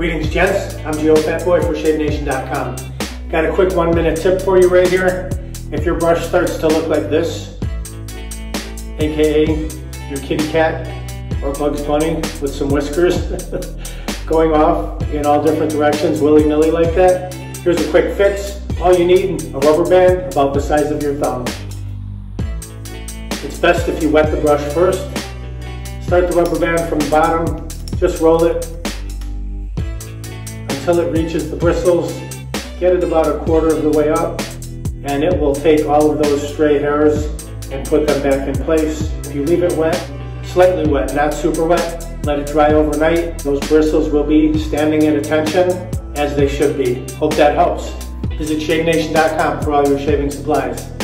Greetings gents, I'm Geo Fatboy for ShaveNation.com. Got a quick one minute tip for you right here. If your brush starts to look like this, aka your kitty cat or Bugs Bunny with some whiskers going off in all different directions willy-nilly like that, here's a quick fix. All you need, a rubber band about the size of your thumb. It's best if you wet the brush first. Start the rubber band from the bottom, just roll it until it reaches the bristles. Get it about a quarter of the way up and it will take all of those stray hairs and put them back in place. If you leave it wet, slightly wet, not super wet, let it dry overnight. Those bristles will be standing at attention as they should be. Hope that helps. Visit ShaveNation.com for all your shaving supplies.